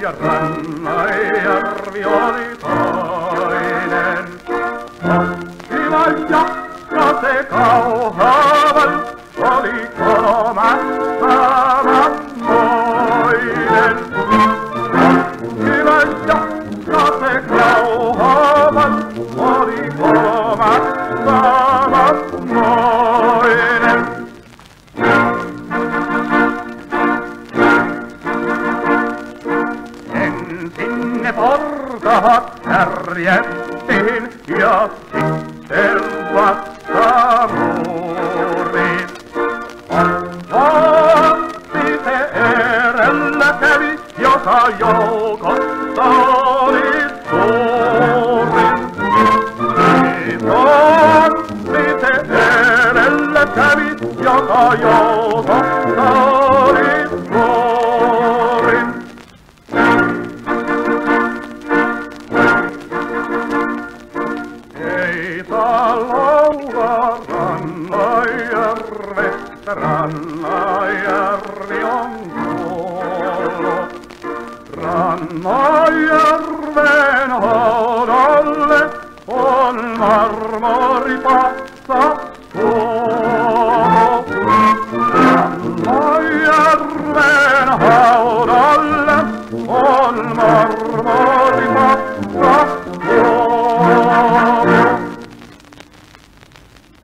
ja Rannajärvi oli toinen. Oppila jakka se kauhavan oli kolmas samanmoinen. Oppila jakka se kauhavan oli kolmas samanmoinen. Ne portaat härjettiin ja sitten vasta muuri. Vasti se erellä kävi, joka joukossa oli suurin. Vasti se erellä kävi, joka joukossa Ranna ja rionkuolo. Ranna järven hodolle on marmoripappi.